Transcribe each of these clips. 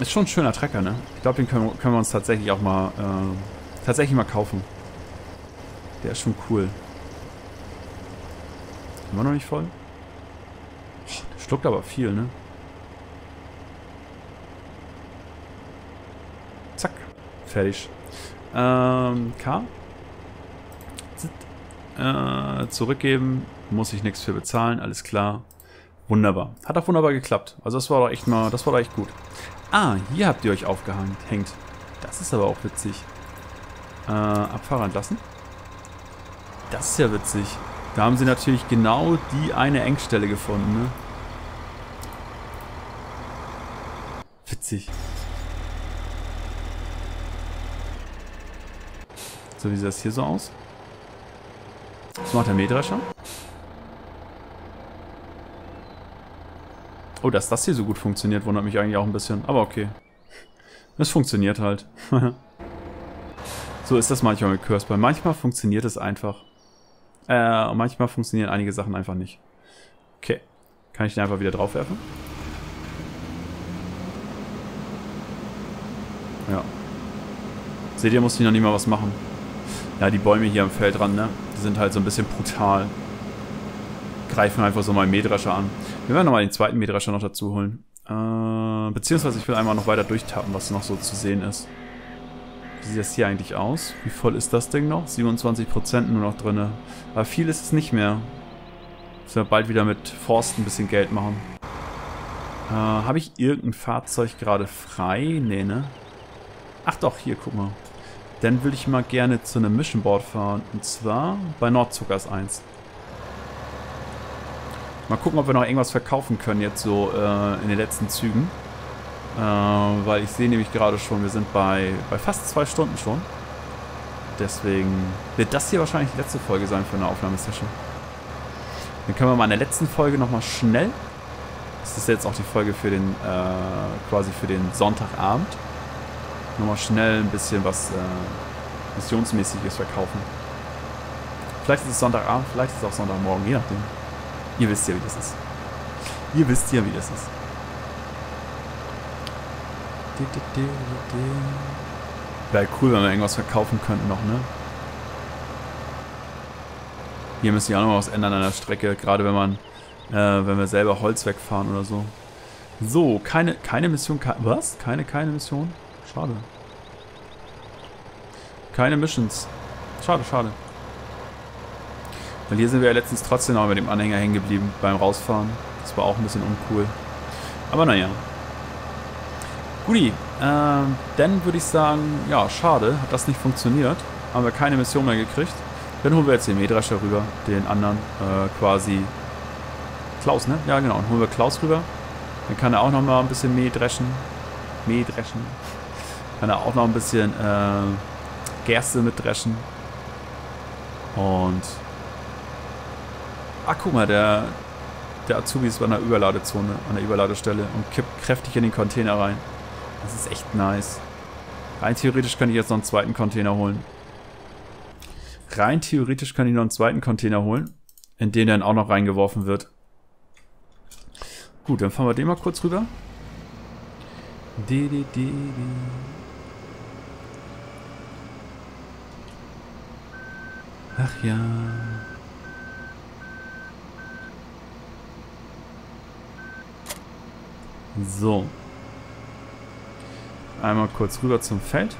Ist schon ein schöner Trecker, ne? Ich glaube, den können, können, wir uns tatsächlich auch mal, äh, tatsächlich mal kaufen. Der ist schon cool. Immer noch nicht voll? Oh, der schluckt aber viel, ne? Zack. Fertig. Ähm, K. Äh, zurückgeben. Muss ich nichts für bezahlen, alles klar. Wunderbar. Hat auch wunderbar geklappt. Also das war doch echt mal, das war doch echt gut. Ah, hier habt ihr euch aufgehangen. Hängt. Das ist aber auch witzig. Äh, Abfahrer entlassen. Das ist ja witzig. Da haben sie natürlich genau die eine Engstelle gefunden, ne? Witzig. So, wie sieht das hier so aus? Was macht der Mähdrescher? Oh, dass das hier so gut funktioniert, wundert mich eigentlich auch ein bisschen. Aber okay. Es funktioniert halt. so ist das manchmal mit Curseball. Manchmal funktioniert es einfach. Äh, manchmal funktionieren einige Sachen einfach nicht. Okay. Kann ich den einfach wieder draufwerfen? Ja. Seht ihr, muss ich noch nicht mal was machen. Ja, die Bäume hier am Feld dran, ne? Die sind halt so ein bisschen brutal. Greifen einfach so mal Mähdrescher an. Wir werden nochmal den zweiten Mähdrescher noch dazu holen. Äh, beziehungsweise ich will einmal noch weiter durchtappen, was noch so zu sehen ist. Wie sieht das hier eigentlich aus? Wie voll ist das Ding noch? 27% nur noch drin. Aber viel ist es nicht mehr. Müssen wir bald wieder mit Forst ein bisschen Geld machen. Äh, Habe ich irgendein Fahrzeug gerade frei? Nee, ne? Ach doch, hier, guck mal. Dann will ich mal gerne zu einem Mission Board fahren. Und zwar bei Nordzuckers 1. Mal gucken, ob wir noch irgendwas verkaufen können jetzt so äh, in den letzten Zügen. Äh, weil ich sehe nämlich gerade schon, wir sind bei, bei fast zwei Stunden schon. Deswegen wird das hier wahrscheinlich die letzte Folge sein für eine Aufnahmesession. Dann können wir mal in der letzten Folge nochmal schnell. Das ist jetzt auch die Folge für den, äh, quasi für den Sonntagabend. Nochmal schnell ein bisschen was äh, Missionsmäßiges verkaufen. Vielleicht ist es Sonntagabend, vielleicht ist es auch Sonntagmorgen, je nachdem. Ihr wisst ja, wie das ist. Ihr wisst ja, wie das ist. Wäre cool, wenn wir irgendwas verkaufen könnten noch, ne? Hier müsste ich auch noch was ändern an der Strecke, gerade wenn man, äh, wenn wir selber Holz wegfahren oder so. So, keine, keine Mission, ke was? Keine, keine Mission? Schade. Keine Missions. Schade, schade. Weil hier sind wir ja letztens trotzdem noch mit dem Anhänger hängen geblieben beim Rausfahren. Das war auch ein bisschen uncool. Aber naja. Guti, ähm, dann würde ich sagen, ja, schade, hat das nicht funktioniert. Haben wir keine Mission mehr gekriegt. Dann holen wir jetzt den Mähdrescher rüber, den anderen äh, quasi Klaus, ne? Ja, genau. Dann holen wir Klaus rüber. Dann kann er auch noch mal ein bisschen Mäh dreschen. Mäh dreschen. Kann er auch noch ein bisschen äh, Gerste mitdreschen. Und Ach, guck mal, der, der Azubi ist bei einer Überladezone, an der Überladestelle und kippt kräftig in den Container rein. Das ist echt nice. Rein theoretisch kann ich jetzt noch einen zweiten Container holen. Rein theoretisch kann ich noch einen zweiten Container holen, in den dann auch noch reingeworfen wird. Gut, dann fahren wir den mal kurz rüber. Ach ja. So. Einmal kurz rüber zum Feld.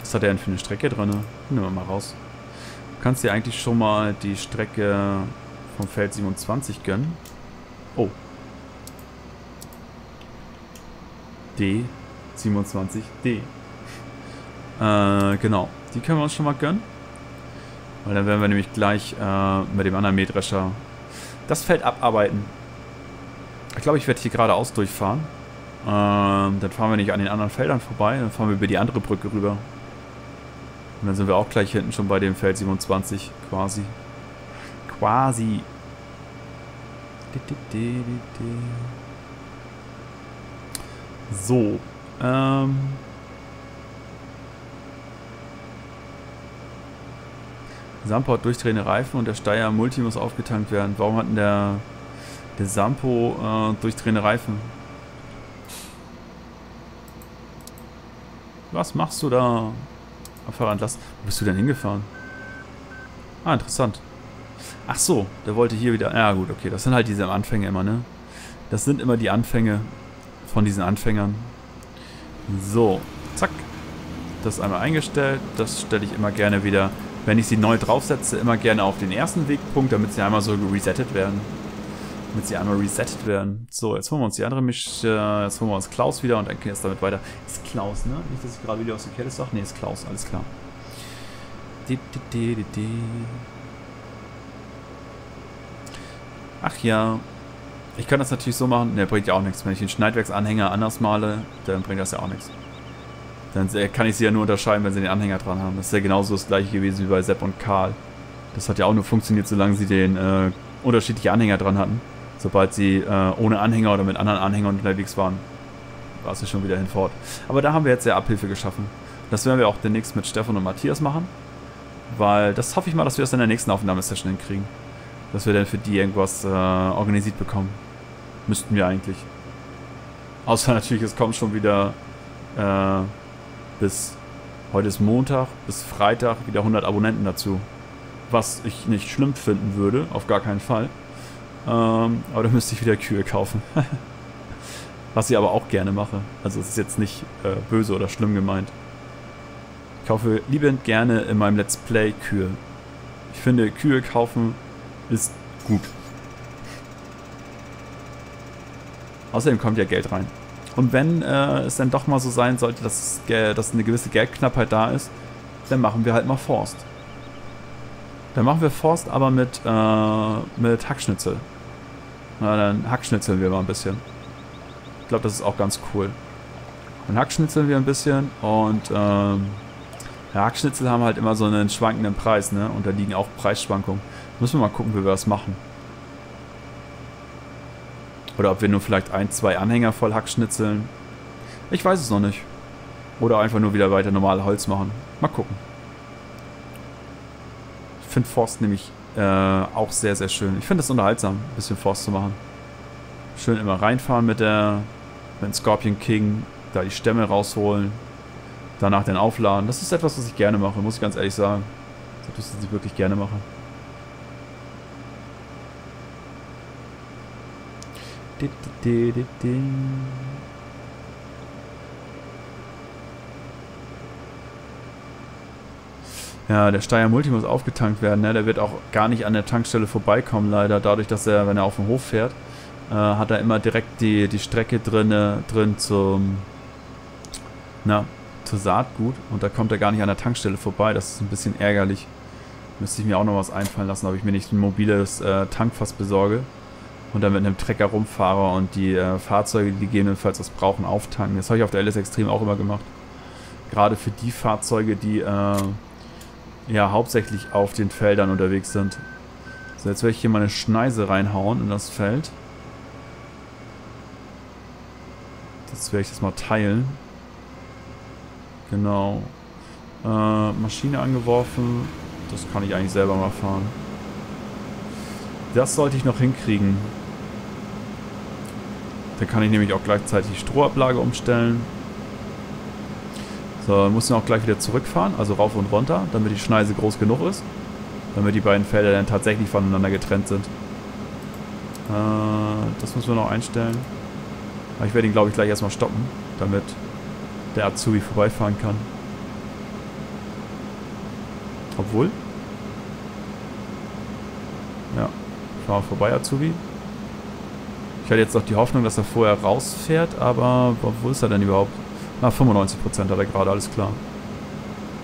Was hat er denn für eine Strecke drin? Nehmen wir mal raus. Du kannst dir eigentlich schon mal die Strecke vom Feld 27 gönnen. Oh. D. 27D. Äh, genau. Die können wir uns schon mal gönnen. Weil dann werden wir nämlich gleich äh, mit dem anderen Mähdrescher das Feld abarbeiten. Ich glaube, ich werde hier geradeaus durchfahren. Ähm, dann fahren wir nicht an den anderen Feldern vorbei, dann fahren wir über die andere Brücke rüber. Und dann sind wir auch gleich hinten schon bei dem Feld 27, quasi. Quasi. So. Ähm... Samport durchdrehende Reifen und der Steyr Multi muss aufgetankt werden. Warum hat denn der Der Sampo äh, durchdrehende Reifen. Was machst du da? Fahrer entlassen. Wo bist du denn hingefahren? Ah, interessant. Ach so, der wollte hier wieder... Ja gut, okay, das sind halt diese Anfänge immer, ne? Das sind immer die Anfänge von diesen Anfängern. So, zack. Das einmal eingestellt. Das stelle ich immer gerne wieder, wenn ich sie neu draufsetze, immer gerne auf den ersten Wegpunkt, damit sie einmal so resettet werden. Damit sie einmal resettet werden. So, jetzt holen wir uns die andere Misch... Äh, jetzt holen wir uns Klaus wieder und dann geht es damit weiter. Ist Klaus, ne? Nicht, dass ich gerade wieder aus der Kette sage. Ne, ist Klaus, alles klar. Ach ja, ich kann das natürlich so machen. Ne, bringt ja auch nichts. Wenn ich den Schneidwerksanhänger anders male, dann bringt das ja auch nichts. Dann kann ich sie ja nur unterscheiden, wenn sie den Anhänger dran haben. Das ist ja genauso das gleiche gewesen wie bei Sepp und Karl. Das hat ja auch nur funktioniert, solange sie den äh, unterschiedliche Anhänger dran hatten. Sobald sie äh, ohne Anhänger oder mit anderen Anhängern unterwegs waren, war es schon wieder hinfort. Aber da haben wir jetzt ja Abhilfe geschaffen. Das werden wir auch demnächst mit Stefan und Matthias machen. Weil das hoffe ich mal, dass wir das in der nächsten Aufnahmesession hinkriegen. Dass wir dann für die irgendwas äh, organisiert bekommen. Müssten wir eigentlich. Außer natürlich, es kommt schon wieder äh, bis heute ist Montag, bis Freitag wieder 100 Abonnenten dazu. Was ich nicht schlimm finden würde, auf gar keinen Fall. Ähm, aber da müsste ich wieder Kühe kaufen. Was ich aber auch gerne mache. Also es ist jetzt nicht äh, böse oder schlimm gemeint. Ich kaufe liebend gerne in meinem Let's Play Kühe. Ich finde, Kühe kaufen ist gut. Außerdem kommt ja Geld rein. Und wenn äh, es dann doch mal so sein sollte, dass, dass eine gewisse Geldknappheit da ist, dann machen wir halt mal Forst. Dann machen wir Forst, aber mit, äh, mit Hackschnitzel. Na, dann hackschnitzeln wir mal ein bisschen. Ich glaube, das ist auch ganz cool. Dann hackschnitzeln wir ein bisschen und ähm, ja, Hackschnitzel haben halt immer so einen schwankenden Preis, ne? Und da liegen auch Preisschwankungen. Müssen wir mal gucken, wie wir das machen. Oder ob wir nur vielleicht ein, zwei Anhänger voll Hackschnitzeln. Ich weiß es noch nicht. Oder einfach nur wieder weiter normal Holz machen. Mal gucken. Ich finde Forst nämlich äh, auch sehr, sehr schön. Ich finde es unterhaltsam, ein bisschen Forst zu machen. Schön immer reinfahren mit der mit dem Scorpion King, da die Stämme rausholen, danach den aufladen. Das ist etwas, was ich gerne mache, muss ich ganz ehrlich sagen. Das ist etwas, was ich wirklich gerne mache. Ja, der Steyr Multi muss aufgetankt werden. Ne? Der wird auch gar nicht an der Tankstelle vorbeikommen, leider. Dadurch, dass er, wenn er auf dem Hof fährt, äh, hat er immer direkt die, die Strecke drin, drin zum, na, zur Saatgut. Und da kommt er gar nicht an der Tankstelle vorbei. Das ist ein bisschen ärgerlich. Müsste ich mir auch noch was einfallen lassen, ob ich mir nicht ein mobiles äh, Tankfass besorge und dann mit einem Trecker rumfahre und die äh, Fahrzeuge, die gegebenenfalls was brauchen, auftanken. Das habe ich auf der LS Extrem auch immer gemacht. Gerade für die Fahrzeuge, die äh, ja hauptsächlich auf den Feldern unterwegs sind. So, jetzt werde ich hier mal eine Schneise reinhauen in das Feld. Jetzt werde ich das mal teilen. Genau. Äh, Maschine angeworfen. Das kann ich eigentlich selber mal fahren. Das sollte ich noch hinkriegen. Da kann ich nämlich auch gleichzeitig die Strohablage umstellen. So, dann muss ich auch gleich wieder zurückfahren, also rauf und runter, damit die Schneise groß genug ist. Damit die beiden Felder dann tatsächlich voneinander getrennt sind. Äh, das müssen wir noch einstellen. Aber ich werde ihn, glaube ich, gleich erstmal stoppen, damit der Azubi vorbeifahren kann. Obwohl. Ja, fahr mal vorbei, Azubi. Ich hatte jetzt noch die Hoffnung, dass er vorher rausfährt, aber wo ist er denn überhaupt? Na, 95% hat er gerade, alles klar.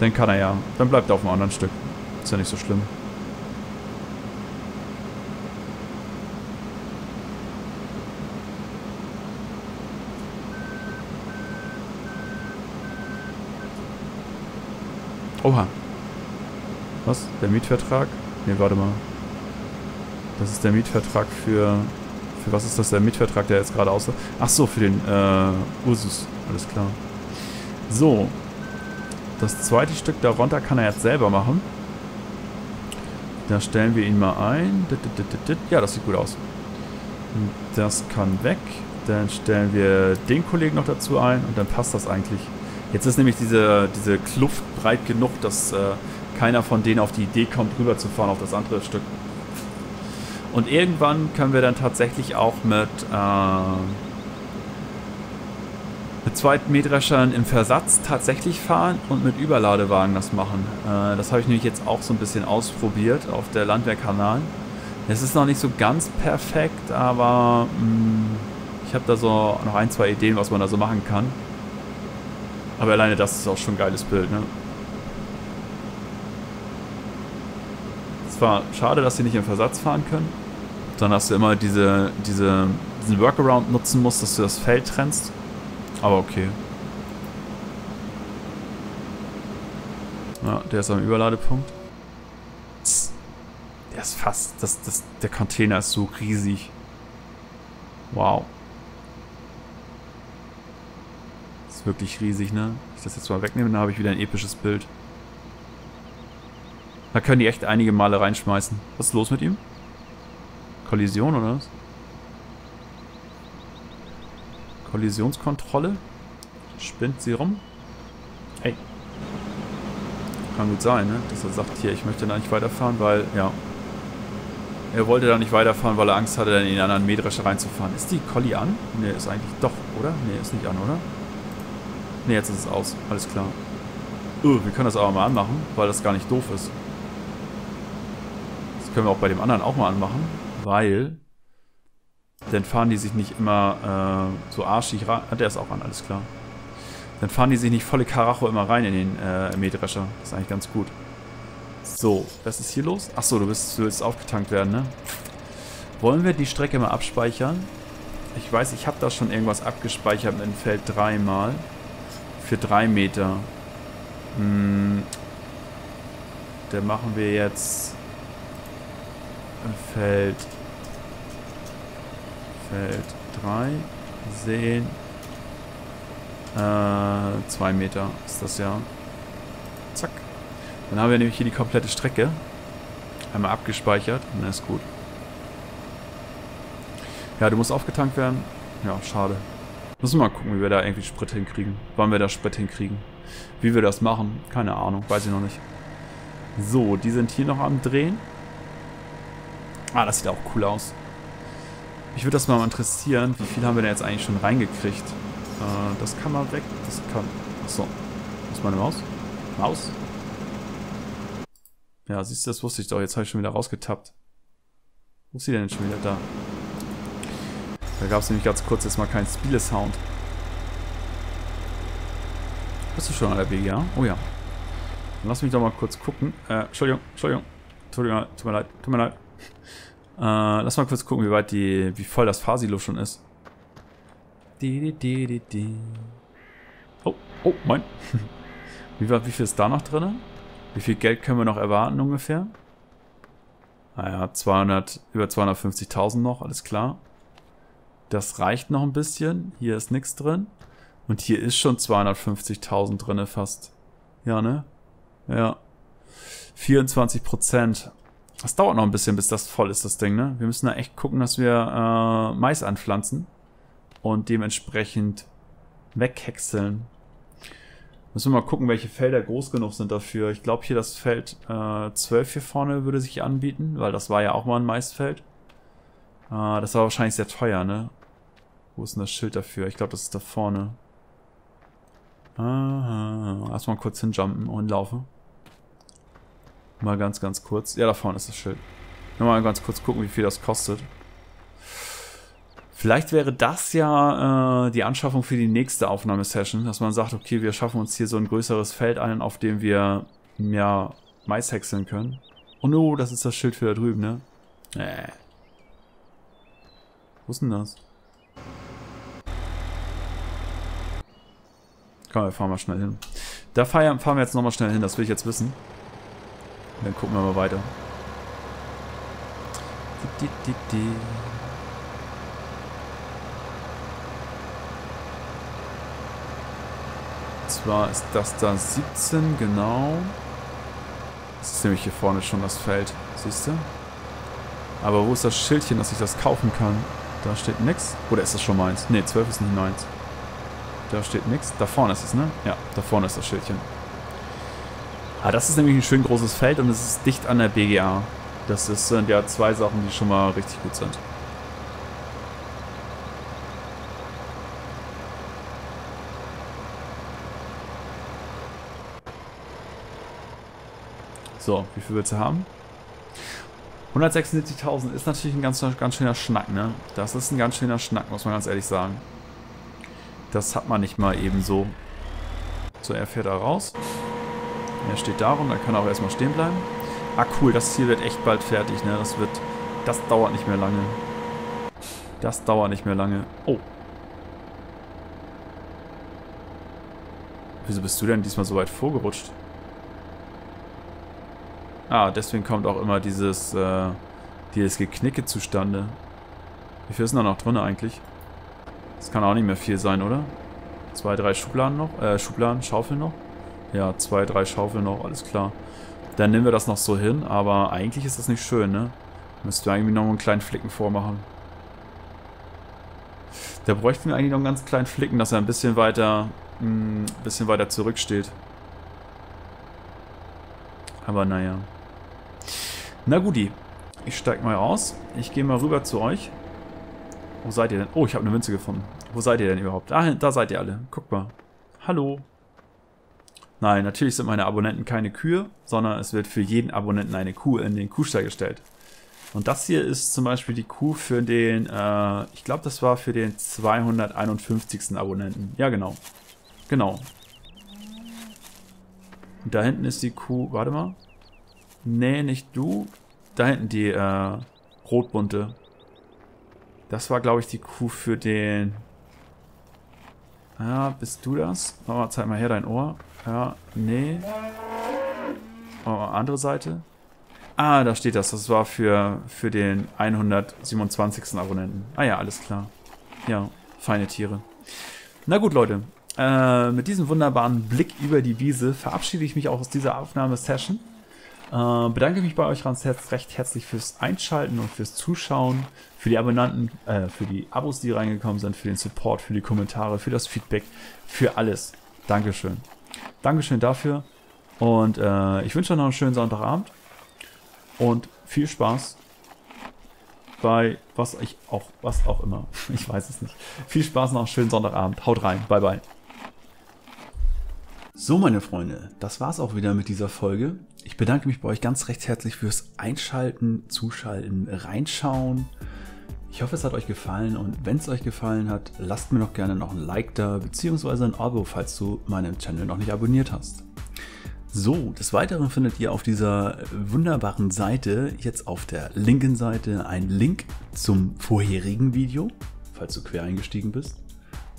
Dann kann er ja. Dann bleibt er auf einem anderen Stück. Ist ja nicht so schlimm. Oha. Was? Der Mietvertrag? Ne, warte mal. Das ist der Mietvertrag für für was ist das der Mietvertrag, der jetzt gerade aussieht? Ach so, für den äh, Ursus. Alles klar. So. Das zweite Stück darunter kann er jetzt selber machen. Da stellen wir ihn mal ein. Ja, das sieht gut aus. Das kann weg. Dann stellen wir den Kollegen noch dazu ein und dann passt das eigentlich. Jetzt ist nämlich diese, diese Kluft breit genug, dass äh, keiner von denen auf die Idee kommt, rüber zu fahren auf das andere Stück. Und irgendwann können wir dann tatsächlich auch mit, äh, mit zweiten Mähdreschern im Versatz tatsächlich fahren und mit Überladewagen das machen. Äh, das habe ich nämlich jetzt auch so ein bisschen ausprobiert auf der Landwehrkanal. Es ist noch nicht so ganz perfekt, aber mh, mm, ich habe da so noch ein, zwei Ideen, was man da so machen kann. Aber alleine das ist auch schon ein geiles Bild, ne? Es war schade, dass sie nicht im Versatz fahren können. Dann hast du immer diese, diese, diesen Workaround nutzen musst, dass du das Feld trennst. Aber okay. Ja, der ist am Überladepunkt. Der ist fast... Das, das, der Container ist so riesig. Wow. ist wirklich riesig, ne? Wenn ich das jetzt mal wegnehme, dann habe ich wieder ein episches Bild. Da können die echt einige Male reinschmeißen. Was ist los mit ihm? Kollision oder was? Kollisionskontrolle? Spinnt sie rum? Ey. Kann gut sein, ne? Dass er sagt, hier, ich möchte da nicht weiterfahren, weil, ja. Er wollte da nicht weiterfahren, weil er Angst hatte, dann in den anderen Mähdrescher reinzufahren. Ist die Colli an? Ne, ist eigentlich doch, oder? Ne, ist nicht an, oder? Ne, jetzt ist es aus. Alles klar. Uh, wir können das aber mal anmachen, weil das gar nicht doof ist. Das können wir auch bei dem anderen auch mal anmachen, weil dann fahren die sich nicht immer äh, so arschig rein. Ah, der ist auch an, alles klar. Dann fahren die sich nicht volle Karacho immer rein in den äh, Mähdrescher. Das ist eigentlich ganz gut. So, was ist hier los? Achso, du, bist, du willst aufgetankt werden, ne? Wollen wir die Strecke mal abspeichern? Ich weiß, ich habe da schon irgendwas abgespeichert dem Feld dreimal. Für drei Meter. Hm. Da machen wir jetzt Feld. Feld 3. Sehen. Äh, zwei Meter ist das ja. Zack. Dann haben wir nämlich hier die komplette Strecke. Einmal abgespeichert dann ist gut. Ja, du musst aufgetankt werden. Ja, schade. Müssen wir mal gucken, wie wir da irgendwie Sprit hinkriegen. Wann wir da Sprit hinkriegen. Wie wir das machen, keine Ahnung, weiß ich noch nicht. So, die sind hier noch am Drehen. Ah, das sieht auch cool aus. Mich würde das mal interessieren, wie viel haben wir denn jetzt eigentlich schon reingekriegt? Äh, das kann mal weg, das kann... Achso, ist meine Maus? Maus? Ja, siehst du, das wusste ich doch. Jetzt habe ich schon wieder rausgetappt. Wo ist sie denn schon wieder da? Da gab es nämlich ganz kurz jetzt mal keinen Spiele-Sound. Bist du schon an der BGA? Oh ja. Dann lass mich doch mal kurz gucken. Äh, Entschuldigung, Entschuldigung. Entschuldigung, tut mir leid, tut mir leid. Äh, lass mal kurz gucken, wie weit die, wie voll das Fahrsilo schon ist. Die, die, die, die, Oh, oh, moin. wie, wie viel ist da noch drin? Wie viel Geld können wir noch erwarten ungefähr? Naja, 200, über 250.000 noch, alles klar. Das reicht noch ein bisschen. Hier ist nichts drin. Und hier ist schon 250.000 drin fast. Ja, ne? Ja. 24 Prozent. Das dauert noch ein bisschen, bis das voll ist, das Ding, ne? Wir müssen da echt gucken, dass wir äh, Mais anpflanzen. Und dementsprechend weghäckseln. Müssen wir mal gucken, welche Felder groß genug sind dafür. Ich glaube hier das Feld äh, 12 hier vorne würde sich anbieten, weil das war ja auch mal ein Maisfeld. Äh, das war wahrscheinlich sehr teuer, ne? Wo ist denn das Schild dafür? Ich glaube, das ist da vorne. Aha. Erstmal kurz hinjumpen und laufen. Mal ganz, ganz kurz. Ja, da vorne ist das Schild. Mal ganz kurz gucken, wie viel das kostet. Vielleicht wäre das ja äh, die Anschaffung für die nächste Aufnahmesession, dass man sagt, okay, wir schaffen uns hier so ein größeres Feld ein, auf dem wir mehr Mais häckseln können. Oh das ist das Schild für da drüben, ne? Äh. Wo ist denn das? Komm, wir fahren mal schnell hin. Da fahren wir jetzt nochmal schnell hin, das will ich jetzt wissen. Dann gucken wir mal weiter. Die, Zwar ist das da 17, genau. Das ist nämlich hier vorne schon das Feld, siehst du? Aber wo ist das Schildchen, dass ich das kaufen kann? Da steht nix. Oder ist das schon meins? Ne, 12 ist nicht meins. Da steht nix. Da vorne ist es, ne? Ja, da vorne ist das Schildchen. Ah, das ist nämlich ein schön großes Feld und es ist dicht an der BGA. Das ist, sind ja zwei Sachen, die schon mal richtig gut sind. So, wie viel willst du haben? 176.000 ist natürlich ein ganz, ganz schöner Schnack, ne? Das ist ein ganz schöner Schnack, muss man ganz ehrlich sagen. Das hat man nicht mal eben so. So, er fährt da raus. Er steht da rum, dann kann er auch erstmal stehen bleiben. Ah, cool, das Ziel wird echt bald fertig, ne? Das wird... Das dauert nicht mehr lange. Das dauert nicht mehr lange. Oh. Wieso bist du denn diesmal so weit vorgerutscht? Ah, deswegen kommt auch immer dieses, äh, dieses Geknicke zustande. Wie viel ist denn da noch drin eigentlich? Das kann auch nicht mehr viel sein, oder? Zwei, drei Schubladen noch, äh, Schubladen, Schaufeln noch? Ja, zwei, drei Schaufeln noch, alles klar. Dann nehmen wir das noch so hin, aber eigentlich ist das nicht schön, ne? Müssten wir eigentlich noch einen kleinen Flicken vormachen. Da bräuchten wir eigentlich noch einen ganz kleinen Flicken, dass er ein bisschen weiter, ein hm, bisschen weiter zurücksteht. Aber naja. Na guti. Ich steig mal raus. Ich gehe mal rüber zu euch. Wo seid ihr denn? Oh, ich habe eine Münze gefunden. Wo seid ihr denn überhaupt? Ah, da seid ihr alle. Guckt mal. Hallo. Nein, natürlich sind meine Abonnenten keine Kühe, sondern es wird für jeden Abonnenten eine Kuh in den Kuhstall gestellt. Und das hier ist zum Beispiel die Kuh für den, äh, ich glaube, das war für den 251. Abonnenten. Ja, genau. Genau. Und da hinten ist die Kuh, warte mal. Nee, nicht du. Da hinten die äh, rotbunte. Das war, glaube ich, die Kuh für den... Ja, bist du das? Mama, zeig mal her dein Ohr. Ja, nee. Oh, andere Seite. Ah, da steht das. Das war für, für den 127. Abonnenten. Ah ja, alles klar. Ja, feine Tiere. Na gut, Leute. Äh, mit diesem wunderbaren Blick über die Wiese verabschiede ich mich auch aus dieser Aufnahmesession. Äh, bedanke mich bei euch ganz recht herzlich fürs Einschalten und fürs Zuschauen, für die Abonnenten, äh, für die Abos, die reingekommen sind, für den Support, für die Kommentare, für das Feedback, für alles. Dankeschön. Dankeschön dafür. Und äh, ich wünsche euch noch einen schönen Sonntagabend und viel Spaß bei was ich auch, was auch immer. Ich weiß es nicht. Viel Spaß noch, schönen Sonntagabend. Haut rein. Bye bye. So, meine Freunde, das war's auch wieder mit dieser Folge. Ich bedanke mich bei euch ganz recht herzlich fürs Einschalten, Zuschalten, Reinschauen. Ich hoffe, es hat euch gefallen und wenn es euch gefallen hat, lasst mir doch gerne noch ein Like da, beziehungsweise ein Abo, falls du meinen Channel noch nicht abonniert hast. So, des Weiteren findet ihr auf dieser wunderbaren Seite, jetzt auf der linken Seite, einen Link zum vorherigen Video, falls du quer eingestiegen bist.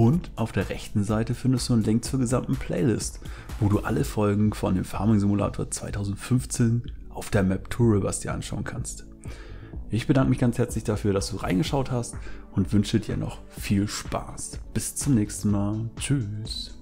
Und auf der rechten Seite findest du einen Link zur gesamten Playlist, wo du alle Folgen von dem Farming Simulator 2015 auf der Map Tour Rivers dir anschauen kannst. Ich bedanke mich ganz herzlich dafür, dass du reingeschaut hast und wünsche dir noch viel Spaß. Bis zum nächsten Mal. Tschüss.